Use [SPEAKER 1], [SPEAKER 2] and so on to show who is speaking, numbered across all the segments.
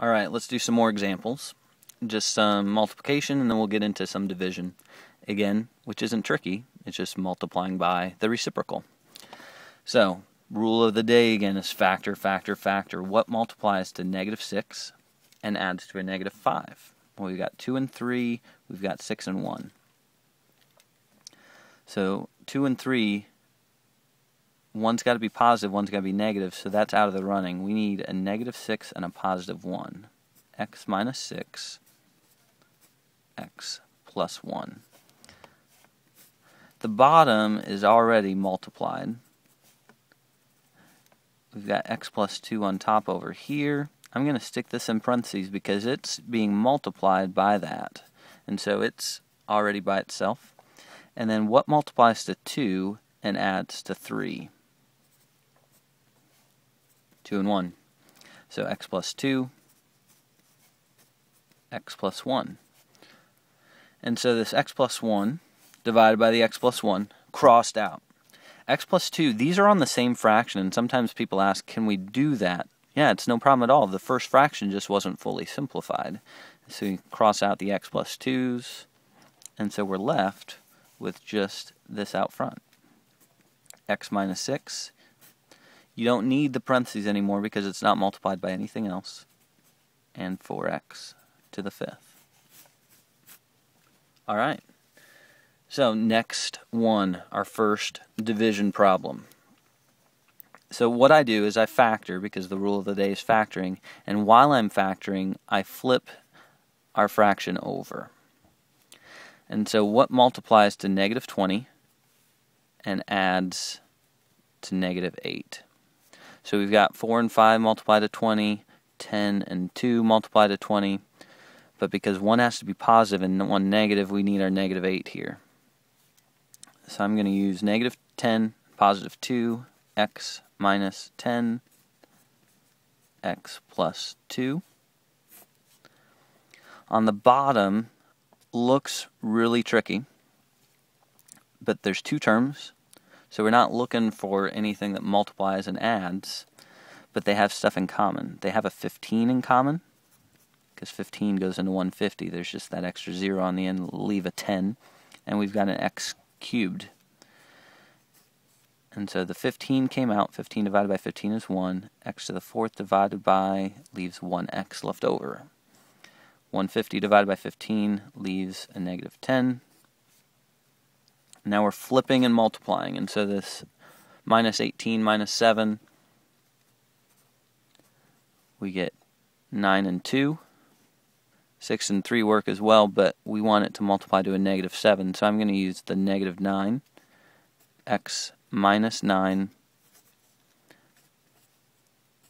[SPEAKER 1] Alright, let's do some more examples. Just some multiplication and then we'll get into some division. Again, which isn't tricky, it's just multiplying by the reciprocal. So, rule of the day again is factor, factor, factor. What multiplies to negative 6 and adds to a negative 5? Well, we've got 2 and 3, we've got 6 and 1. So, 2 and 3 one's got to be positive, one's got to be negative, so that's out of the running. We need a negative 6 and a positive 1. x minus 6, x plus 1. The bottom is already multiplied. We've got x plus 2 on top over here. I'm going to stick this in parentheses because it's being multiplied by that. And so it's already by itself. And then what multiplies to 2 and adds to 3? 2 and 1. So x plus 2, x plus 1. And so this x plus 1 divided by the x plus 1 crossed out. x plus 2, these are on the same fraction, and sometimes people ask, can we do that? Yeah, it's no problem at all. The first fraction just wasn't fully simplified. So you cross out the x plus 2's, and so we're left with just this out front. x minus 6 you don't need the parentheses anymore because it's not multiplied by anything else. And 4x to the fifth. All right. So next one, our first division problem. So what I do is I factor because the rule of the day is factoring. And while I'm factoring, I flip our fraction over. And so what multiplies to negative 20 and adds to negative 8? So we've got 4 and 5 multiplied to 20, 10 and 2 multiplied to 20. But because one has to be positive and one negative, we need our negative 8 here. So I'm going to use negative 10, positive 2, x minus 10, x plus 2. On the bottom, looks really tricky, but there's two terms, so we're not looking for anything that multiplies and adds, but they have stuff in common. They have a 15 in common, because 15 goes into 150. There's just that extra zero on the end, leave a 10. And we've got an x cubed. And so the 15 came out. 15 divided by 15 is 1. x to the fourth divided by leaves 1x left over. 150 divided by 15 leaves a negative 10. Now we're flipping and multiplying, and so this minus 18 minus 7, we get 9 and 2. 6 and 3 work as well, but we want it to multiply to a negative 7, so I'm going to use the negative 9, x minus 9,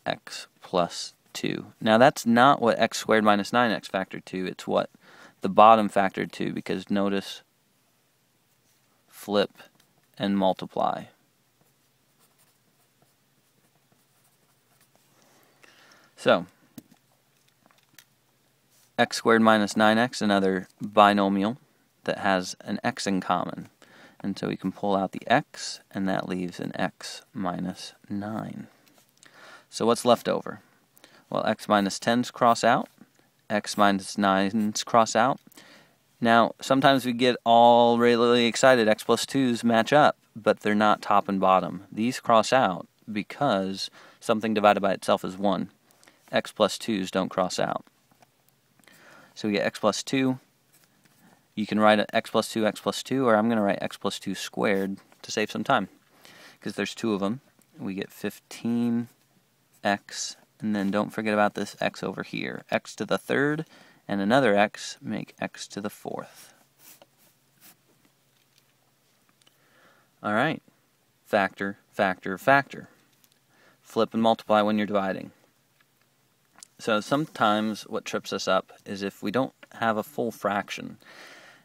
[SPEAKER 1] x plus 2. Now that's not what x squared minus 9x factored to, it's what the bottom factored to, because notice flip, and multiply. So, x squared minus 9x, another binomial that has an x in common. And so we can pull out the x, and that leaves an x minus 9. So what's left over? Well, x minus 10's cross out, x minus 9's cross out, now, sometimes we get all really excited, x plus 2's match up, but they're not top and bottom. These cross out because something divided by itself is 1. x plus 2's don't cross out. So we get x plus 2. You can write x plus 2, x plus 2, or I'm going to write x plus 2 squared to save some time. Because there's two of them. We get 15x, and then don't forget about this x over here. x to the third and another x, make x to the fourth. All right, factor, factor, factor. Flip and multiply when you're dividing. So sometimes what trips us up is if we don't have a full fraction,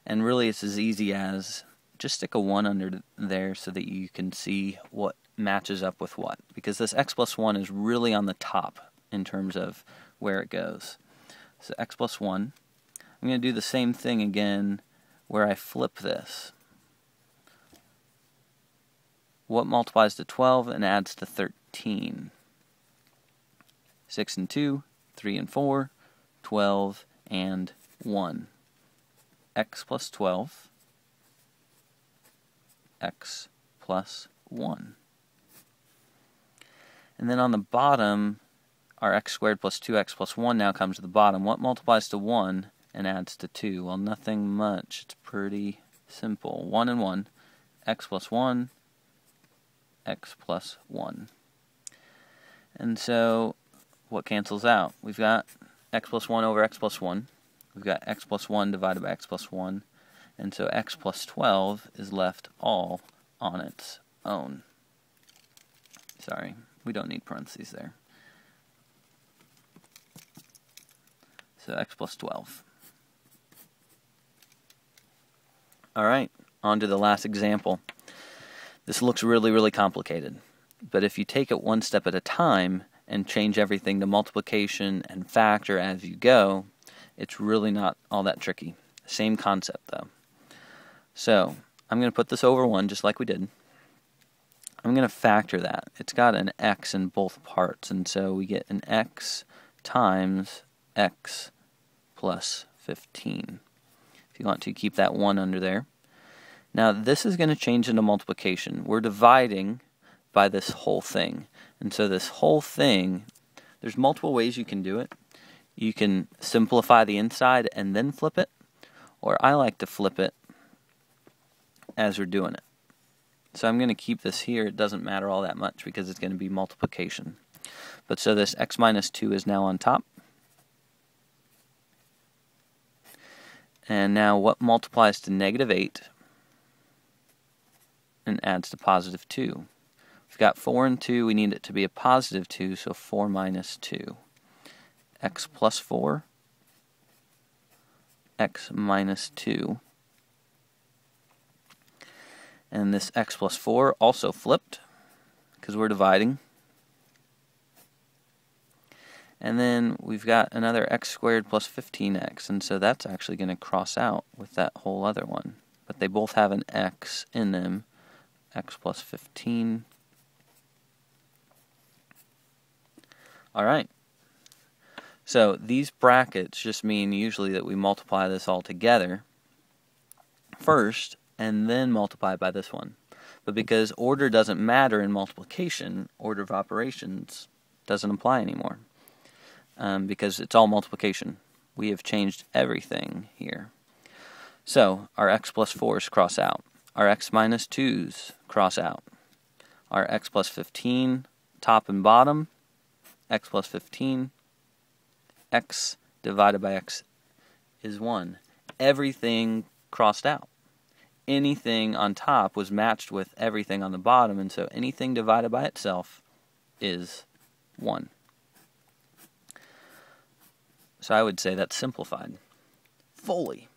[SPEAKER 1] and really it's as easy as just stick a 1 under there so that you can see what matches up with what. Because this x plus 1 is really on the top in terms of where it goes. So x plus 1. I'm going to do the same thing again where I flip this. What multiplies to 12 and adds to 13? 6 and 2, 3 and 4, 12 and 1. x plus 12, x plus 1. And then on the bottom, our x squared plus 2x plus 1 now comes to the bottom. What multiplies to 1 and adds to 2? Well, nothing much. It's pretty simple. 1 and 1, x plus 1, x plus 1. And so what cancels out? We've got x plus 1 over x plus 1. We've got x plus 1 divided by x plus 1. And so x plus 12 is left all on its own. Sorry, we don't need parentheses there. So x plus 12. Alright, on to the last example. This looks really, really complicated. But if you take it one step at a time and change everything to multiplication and factor as you go, it's really not all that tricky. Same concept though. So I'm going to put this over 1 just like we did. I'm going to factor that. It's got an x in both parts, and so we get an x times x plus 15. If you want to keep that 1 under there. Now this is going to change into multiplication. We're dividing by this whole thing. And so this whole thing, there's multiple ways you can do it. You can simplify the inside and then flip it, or I like to flip it as we're doing it. So I'm going to keep this here. It doesn't matter all that much because it's going to be multiplication. But so this x minus 2 is now on top. And now what multiplies to negative 8 and adds to positive 2? We've got 4 and 2. We need it to be a positive 2, so 4 minus 2. x plus 4, x minus 2 and this x plus 4 also flipped because we're dividing. And then we've got another x squared plus 15x, and so that's actually going to cross out with that whole other one. But they both have an x in them, x plus 15. All right. So these brackets just mean usually that we multiply this all together first and then multiply by this one. But because order doesn't matter in multiplication, order of operations doesn't apply anymore. Um, because it's all multiplication. We have changed everything here. So our x plus 4s cross out. Our x minus 2s cross out. Our x plus 15, top and bottom, x plus 15, x divided by x is 1. Everything crossed out anything on top was matched with everything on the bottom, and so anything divided by itself is 1. So I would say that's simplified fully.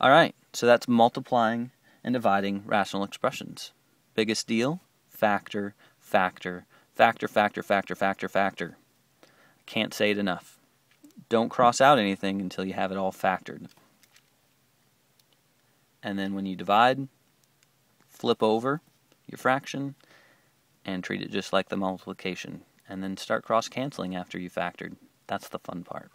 [SPEAKER 1] All right, so that's multiplying and dividing rational expressions. Biggest deal? Factor, factor, factor, factor, factor, factor, factor. I can't say it enough. Don't cross out anything until you have it all factored and then when you divide, flip over your fraction and treat it just like the multiplication, and then start cross canceling after you factored. That's the fun part.